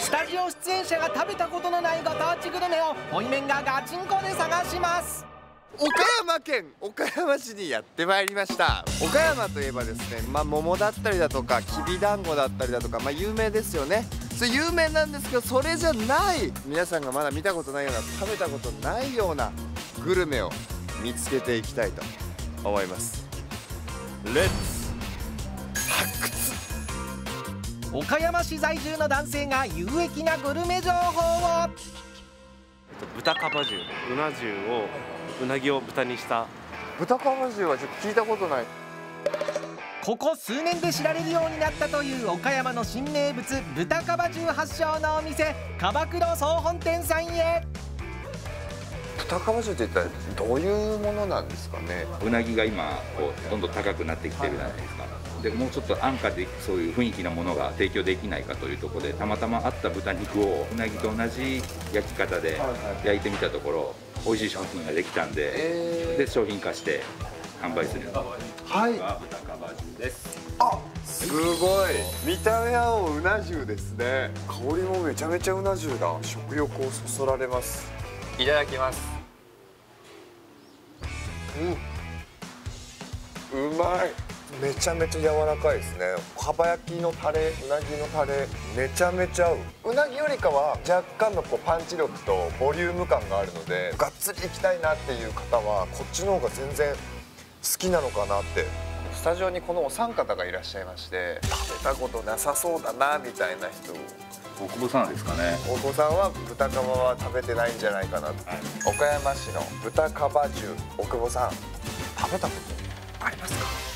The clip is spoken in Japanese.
スタジオ出演者が食べたことのないご当地グルメをボイメンがガチンコで探します。岡山県岡山市にやってまいりました。岡山といえばですねまあ桃だったりだとかきびだんごだったりだとかまあ有名ですよね。それ有名なんですけどそれじゃない皆さんがまだ見たことないような食べたことないようなグルメを見つけていきたいと思います。レッツ岡山市在住の男性が有益なグルメ情報を。豚かば重。うな重をうなぎを豚にした。豚かば重はちょっと聞いたことない。ここ数年で知られるようになったという岡山の新名物豚かば重発祥のお店か黒総本店さんへ豚かば重って一体どういうものなんですかね？うなぎが今こうどんどん高くなってきてるじゃないですか、でもうちょっと安価でそういう雰囲気なものが提供できないかというところでたまたまあった豚肉をうなぎと同じ焼き方で焼いてみたところ美味しい商品ができたんで,、えで商品化して販売するはい。が豚かば重です。あすごい。見た目はもううな重ですね。香りもめちゃめちゃうな重だ。食欲をそそられます。いただきますうん。うまい。めちゃめちゃ柔らかいですね。蒲焼きのタレうなぎのタレめちゃめちゃ合う。うなぎよりかは若干のこうパンチ力とボリューム感があるのでがっつりいきたいなっていう方はこっちの方が全然好きなのかなってスタジオにこのお三方がいらっしゃいまして食べたことなさそうだなみたいな人大久保さんですかね。大久保さんは豚かばは食べてないんじゃないかなと、岡山市の豚かば重。大久保さん食べたことありますか？